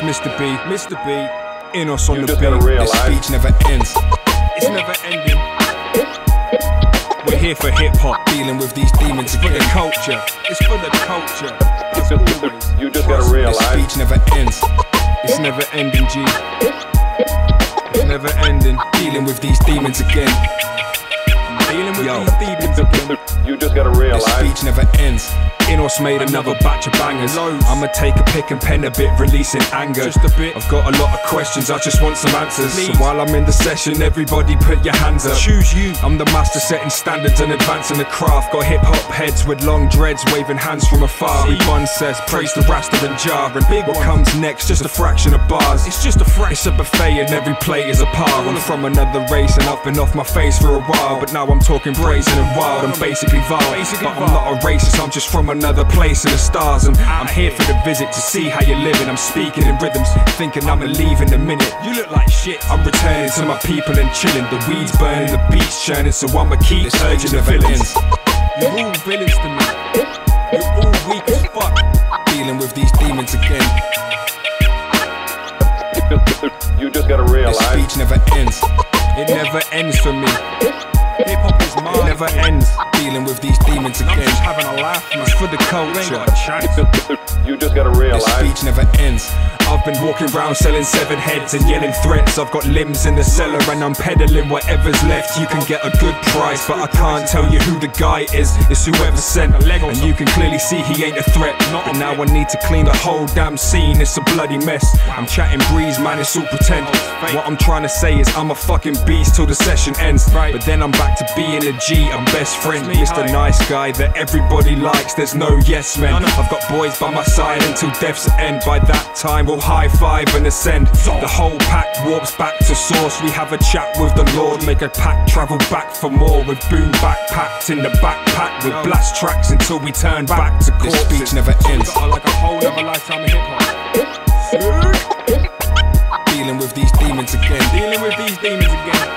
It's Mr. B, Mr. B, in us on You the beat. gotta This speech never ends. It's never ending. We're here for hip hop, dealing with these demons for the culture. It's for the culture. As always, You just gotta me, realize- This speech never ends. It's never ending, G. It's never ending. Dealing with these demons again. Dealing with Yo. these demons again. You just gotta This realize. speech never ends. Inos made another batch of bangers. I'ma take a pick and pen a bit, releasing anger. Just a bit. I've got a lot of questions, I just want some answers. So while I'm in the session, everybody put your hands up. Choose you. I'm the master setting standards and advancing the craft. Got hip hop heads with long dreads, waving hands from afar. Everyone says, praise the Rasta and Jah. And big what comes next, just a fraction of bars. It's just a fraction. It's a buffet and every plate is a par. I'm from another race and I've been off my face for a while. But now I'm talking brazen and wild. I'm basically vile. But I'm not a racist, I'm just from another place in the stars. And I'm here for the visit to see how you're living. I'm speaking in rhythms, thinking I'ma leave in a minute. You look like shit. I'm returning to my people and chilling. The weeds burning, the beats churning. So I'ma keep urging the villains. You're all villains to me. You're all weak as fuck. Dealing with these demons again. You just gotta This realize. speech never ends. It never ends for me. Hip hop is mine. It never ends. Dealing with these demons again. I'm just having a laugh, man. It's for the culture. You just gotta realize. This speech never ends. I've been walking around selling severed heads and yelling threats. I've got limbs in the cellar and I'm peddling whatever's left. You can get a good price, but I can't tell you who the guy is. It's whoever sent. And you can clearly see he ain't a threat. And now I need to clean the whole damn scene. It's a bloody mess. I'm chatting breeze, man. It's all pretend. What I'm trying to say is I'm a fucking beast till the session ends. But then I'm back to being a G. I'm best friend, Mr. Nice Guy that everybody likes. There's no yes men. I've got boys by my side until death's end. By that time, we'll high five and ascend. The whole pack warps back to source. We have a chat with the Lord, make a pack travel back for more. With boom backpacked in the backpack with blast tracks until we turn back to court. This speech never ends. Like a whole other lifetime of hip hop. Dealing with these demons again. Dealing with these demons again.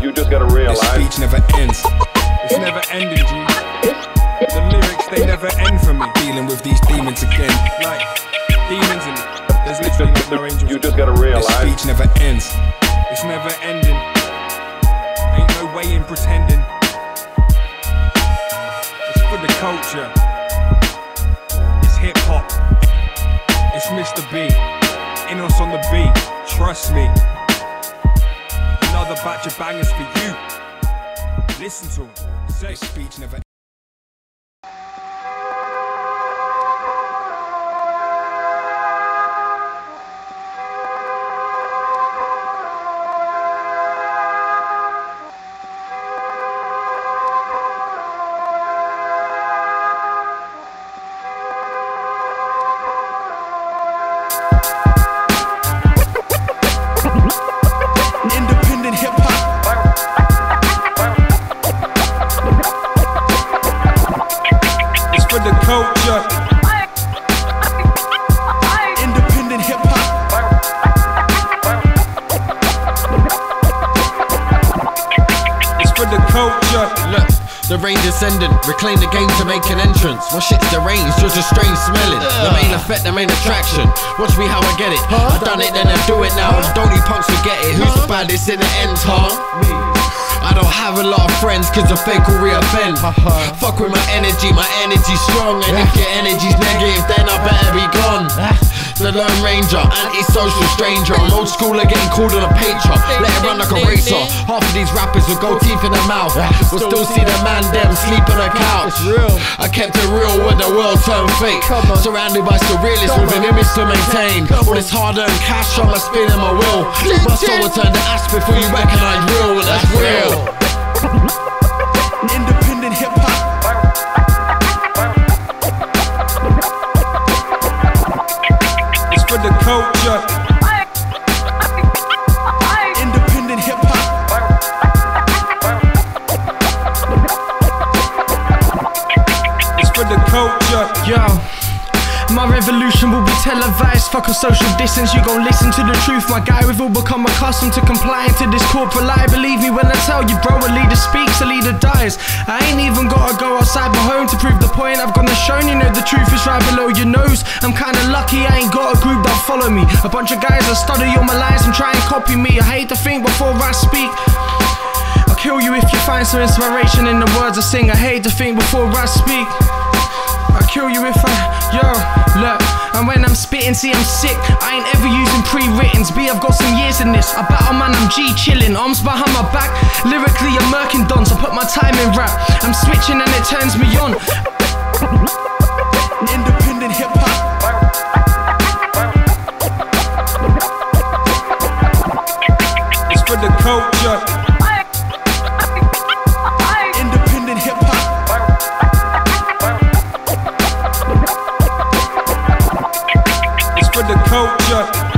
You just gotta realize. This speech never ends. It's never ending, G. The lyrics, they never end for me. Dealing with these demons again. Angels. You just gotta realize. This speech never ends. It's never ending. Ain't no way in pretending. It's for the culture. It's hip hop. It's Mr. B. Inos on the beat. Trust me. Another batch of bangers for you. Listen to him. Say speech never descendant, reclaim the game to make an entrance. My shit's deranged, just a strange smelling. The main effect, the main attraction. Watch me how I get it. I done it, then I do it now. Don't you punks forget it. Who's the baddest in the end, huh? I don't have a lot of friends cause the fake will re-offend uh-huh. Fuck with my energy, my energy's strong And if your energy's negative then I better be gone The Lone Ranger, anti-social stranger. I'm old school again, called on a pager Let it run like a racer. Half of these rappers with gold teeth in their mouth. Will still see the man them sleep on a couch. I kept it real when the world turned fake. Surrounded by surrealists with an image to maintain. All this hard-earned cash on my spin and my will. My soul will turn to ash before you recognize real. When that's real Yo. My revolution will be televised. Fuck a social distance, you gon' listen to the truth. My guy, we've all become accustomed to complying to this corporate lie. Believe me when I tell you, bro, a leader speaks, a leader dies. I ain't even gotta go outside my home to prove the point. I've gone and shown you know the truth is right below your nose. I'm kinda lucky I ain't got a group that follow me. A bunch of guys that study all my lines and try and copy me. I hate to think before I speak. I'll kill you if you find some inspiration in the words I sing. I hate to think before I speak. I'll kill you if I, yo, look. And when I'm spitting, see, I'm sick. I ain't ever using pre writtens. B, I've got some years in this. I battle, man, I'm G chilling. Arms behind my back. Lyrically, I'm murking dons. I put my time in rap. I'm switching and it turns me on. For the culture.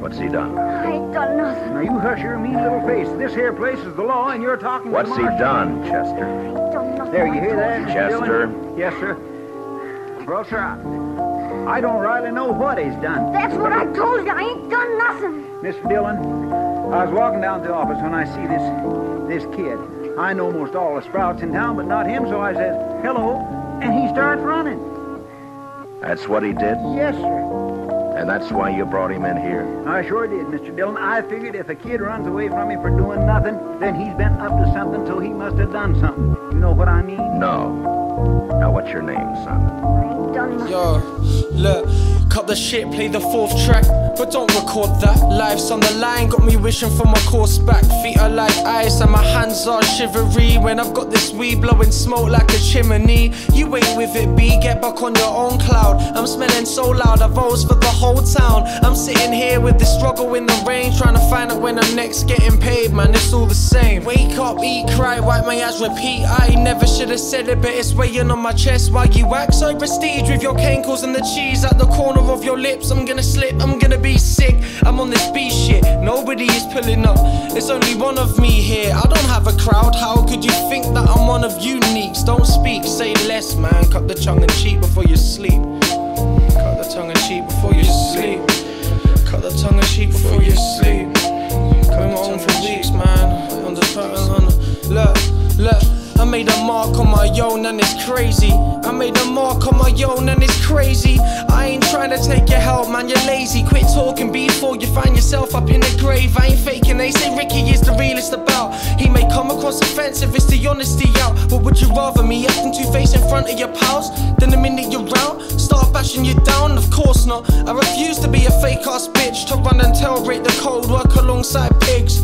What's he done? I ain't done nothing. Now you hush your mean little face. This here place is the law, and you're talking What's to he done, Chester? Chester? Dillon? Yes, sir. Well, sir, I, I don't rightly know what he's done. That's what I told you. I ain't done nothing. Mr. Dillon, I was walking down to the office when I see this this kid. I know most all the sprouts in town, but not him, so I says, hello, and he starts running. That's what he did? Yes, sir. And that's why you brought him in here? I sure did, Mr. Dillon. I figured if a kid runs away from me for doing nothing, then he's been up to something, so he must have done something. You know what I mean? No. Now, what's your name, son? I ain't done nothing. Yo, look, cut the shit, play the fourth track, but don't record that. Life's on the line, got me wishing for my course back. Feet are like ice and my hands are shivery when I've got this weed blowing smoke like a chimney. You ain't with it, B, get back on your own cloud. I'm smelling so loud, I've votes for the whole town. I'm sitting here with this struggle in the rain, trying to find out when I'm next getting paid, man. It's all the same. Wake up, eat, cry, wipe my eyes, repeat. I never should have said it, but it's weighing on my chest while you act so prestige with your cankles and the cheese at the corner of your lips. I'm gonna slip, I'm gonna be sick. I'm on this B shit, nobody is pulling up. It's only one of me here. I don't have a crowd. How could you think that I'm one of you neeks? Don't speak, say less, man. Cut the tongue and cheek before you sleep. Cut the tongue and cheek before you sleep. Cut the tongue and cheek before you sleep. Coming home for weeks, man. On the on the look, look. I made a mark on my own and it's crazy. I made a mark on my own and it's crazy. I ain't trying to take your help, man. You're lazy. Quit talking before you find yourself up in the grave. I ain't faking. They say Ricky is the realest about. He may come across offensive, it's the honesty out. But would you rather me acting two faced in front of your pals than the minute you're out? Start bashing you down? Of course I refuse to be a fake ass bitch to run and tell the code, work alongside pigs.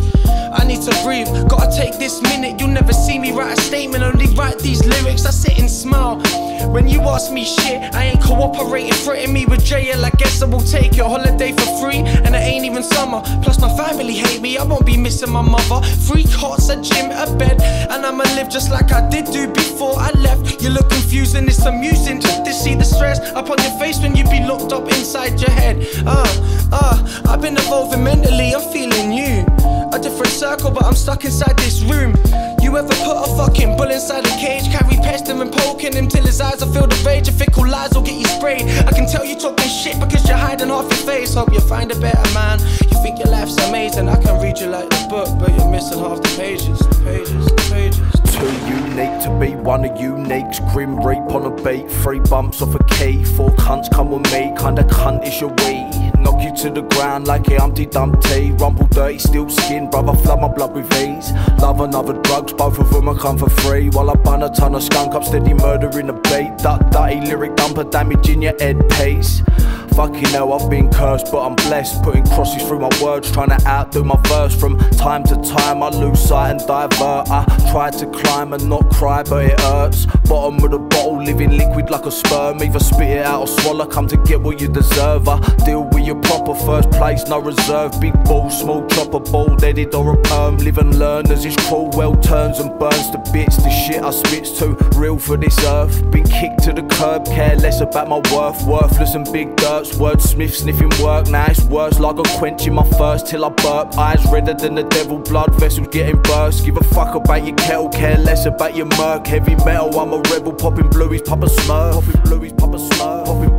I need to breathe, gotta take this minute. You'll never see me write a statement, only write these lyrics. I sit and smile. When you ask me shit, I ain't cooperating, threaten me with jail. I guess I will take your holiday for free, and it ain't even summer. Plus, my family hate me, I won't be missing my mother. Three cots, a gym, a bed, and I'ma live just like I did do before I left. You look confused, and it's amusing just to see the stress up on your face when you be locked up inside your head. Uh, uh, I've been evolving mentally, I'm feeling you. A different circle, but I'm stuck inside this room. You ever put a fucking bull inside a cage? Carry pest him and poking him till his eyes are filled with rage. Your fickle lies will get you sprayed. I can tell you talking shit because you're hiding off your face. Hope you find a better man. You think your life's amazing. I can read you like a book, but you're missing half the pages. The pages, the pages. Too unique to be one of uniques. Grim rape on a bait, three bumps off a K. Four cunts come with me, kinda cunt is your way. Knock you to the ground like a Humpty Dumpty. Rumble dirty, still skin, brother, flood my blood with A's. Love another drugs, both of them I come for free. While I bun a ton of skunk up, steady murdering the bait. Duck, dirty lyric dumper, damaging your head pace. Fucking hell, I've been cursed, but I'm blessed. Putting crosses through my words, trying to outdo my verse. From time to time, I lose sight and divert. I try to climb and not cry, but it hurts. Bottom of the bottle, living liquid like a sperm. Either spit it out or swallow, come to get what you deserve. I deal with your proper first place, no reserve. Big ball, small chopper, bald headed or a perm. Live and learn as this cruel well turns and burns to bits. The shit I spit's too real for this earth. Been kicked to the curb, care less about my worth. Worthless and big dirts, wordsmith sniffing work. Now it's worse, like a quench in my thirst till I burp. Eyes redder than the devil, blood vessels getting burst. Give a fuck about your kettle, care less about your murk. Heavy metal, I'm a rebel, popping blueies, pop a smurf. Popping blueies, pop a smurf. Popping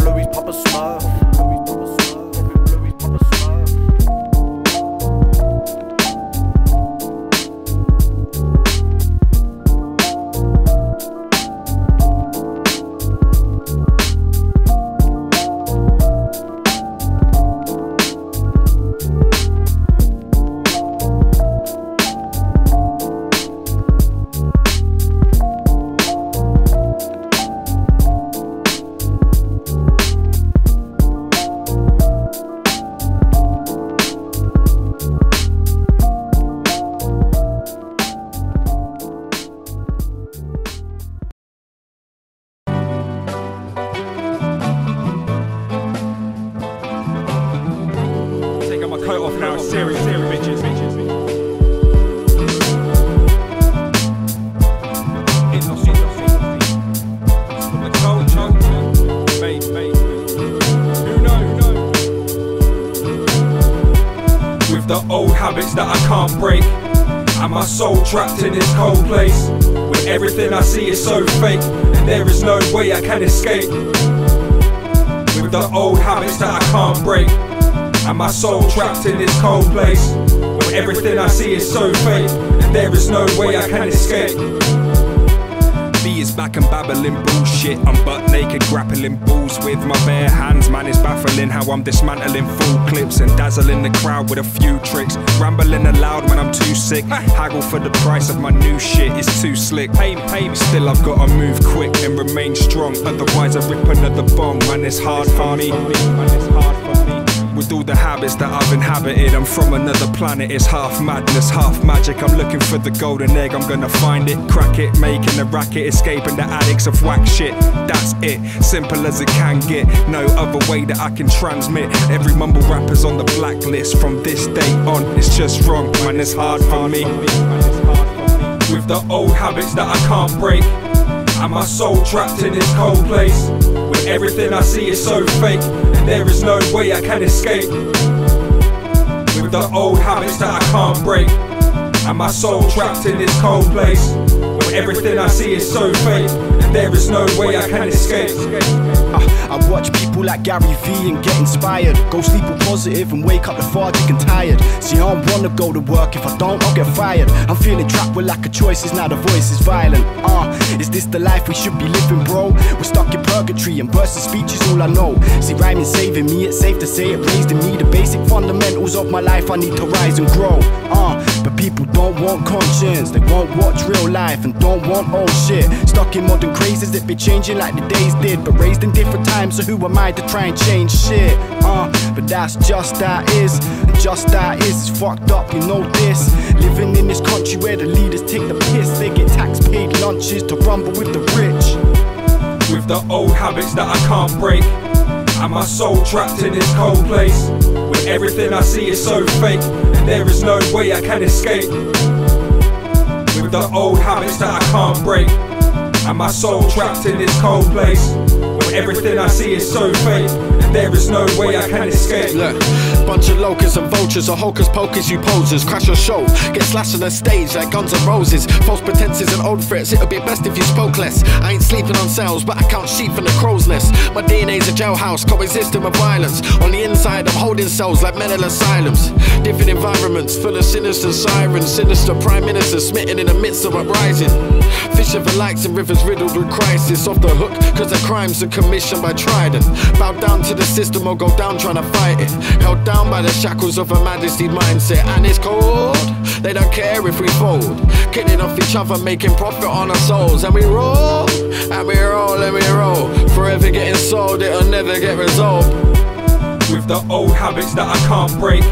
that I can't break, and my soul trapped in this cold place. Where everything I see is so fake, and there is no way I can escape. With the old habits that I can't break. And my soul trapped in this cold place Where everything I see is so fake And there is no way I can escape B is back and babbling bullshit I'm butt naked grappling balls with my bare hands. Man it's baffling how I'm dismantling full clips And dazzling the crowd with a few tricks. Rambling aloud when I'm too sick. Haggle for the price of my new shit It's too slick. Pay me Still I've gotta move quick and remain strong. Otherwise I rip another bong Man it's hard for me. Man it's hard with all the habits that I've inhabited, I'm from another planet. It's half madness, half magic. I'm looking for the golden egg, I'm gonna find it, crack it, making a racket, escaping the addicts of whack shit. That's it, simple as it can get. No other way that I can transmit. Every mumble rapper's on the blacklist from this day on. It's just wrong, man. It's hard for me. With the old habits that I can't break. And my soul trapped in this cold place everything I see is so fake And there is no way I can escape With the old habits that I can't break And my soul trapped in this cold place Where everything I see is so fake And there is no way I can escape I, I watch people like Gary Vee and get inspired. Go sleep all positive and wake up lethargic and tired. See, I don't wanna go to work. If I don't, I'll get fired. I'm feeling trapped with lack of choices. Now the voice is violent. Uh, is this the life we should be living, bro? We're stuck in purgatory and of speech is all I know. See, rhyming saving me. It's safe to say it raised in me the basic fundamentals of my life. I need to rise and grow. Uh, but people don't want conscience. They won't watch real life and don't want old shit. Stuck in modern crazes that be changing like the days did, but raised in different times. So who am I to try and change shit? Uh, but that's just that is, and just that is. It's fucked up, you know this. Living in this country where the leaders take the piss, they get tax paid lunches to rumble with the rich. With the old habits that I can't break. And my soul trapped in this cold place. Where everything I see is so fake And there is no way I can escape. With the old habits that I can't break. And my soul trapped in this cold place. Where everything I see is so fake there is no way I can escape Look, bunch of locusts and vultures or hocus pocus, you posers. Crash your show, get slashed on the stage like Guns N' Roses. False pretenses and old threats, it'll be best if you spoke less. I ain't sleeping on cells, but I count sheep from the crow's nest. My DNA's a jailhouse, coexisting with violence. On the inside, I'm holding cells like mental asylums. Different environments, full of sinister sirens. Sinister prime ministers smitten in the midst of uprising. Fishing for likes and rivers riddled with crisis. Off the hook, cause the crimes are commissioned by Trident. Bow down to the system or go down trying to fight it. Held down by the shackles of a majesty mindset, and it's cold. They don't care if we fold. Killing off each other, making profit on our souls. And we roll, and we roll, and we roll. Forever getting sold, it'll never get resolved. With the old habits that I can't break.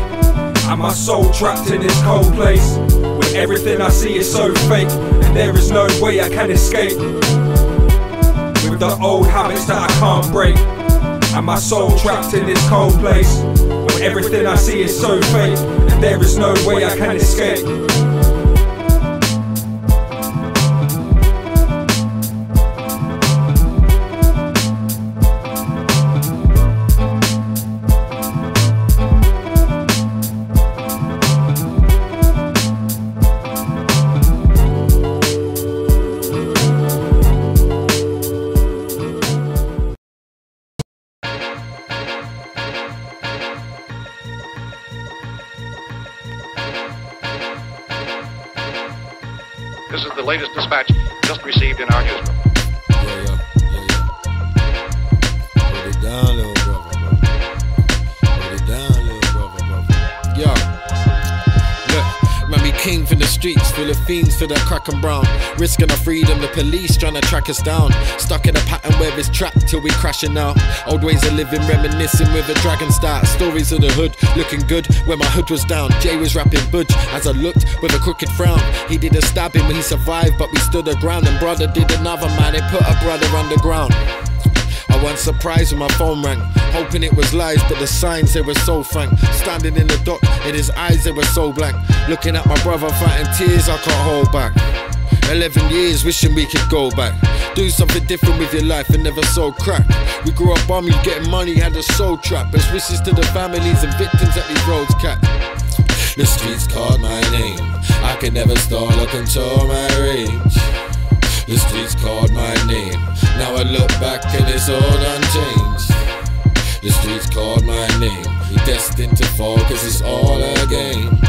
And my soul trapped in this cold place. Where everything I see is so fake. And there is no way I can escape. With the old habits that I can't break. And my soul trapped in this cold place. Where everything I see is so fake. And there is no way I can escape. This is the latest dispatch just received in our newsroom. Put it down, little king from the streets, full of fiends for the crack and brown. Risking our freedom, the police trying to track us down. Stuck in a pattern where it's trapped till we crashing out. Old ways of living, reminiscing with a dragon start. Stories of the hood, looking good when my hood was down. Jay was rapping budge as I looked with a crooked frown. He did a stabbing, but he survived, but we stood our ground. And brother did another man, they put a brother underground. I wasn't surprised when my phone rang, hoping it was lies, but the signs they were so frank. Standing in the dock, in his eyes they were so blank. Looking at my brother fighting tears I can't hold back. Eleven years wishing we could go back. Do something different with your life and never so crack. We grew up on you getting money, had a soul trap. Best wishes to the families and victims at these roads cat. The streets called my name. I can never stall or control my range. The streets called my name. Now I look back and it's all unchanged. The streets called my name. Destined to fall cause it's all a game.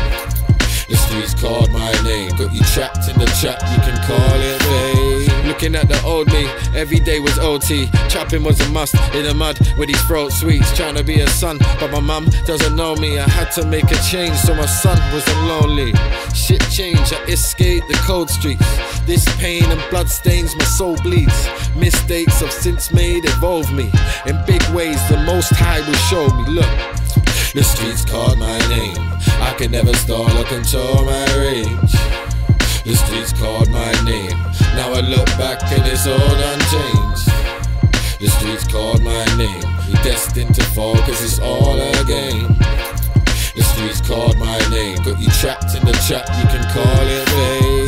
The streets called my name. Got you trapped in the trap, you can call it babe. Looking at the old me, every day was OT. Chopping was a must in the mud with these throat sweets. Trying to be a son, but my mum doesn't know me. I had to make a change so my son wasn't lonely. Shit changed, I escaped the cold streets. This pain and blood stains, my soul bleeds. Mistakes I've since made evolve me. In big ways, the most high will show me. Look. The streets called my name. I can never stall or control my range. The streets called my name. Now I look back and it's all unchanged. The streets called my name. You're destined to fall cause it's all a game. The streets called my name. Got you trapped in the trap, you can call it babe.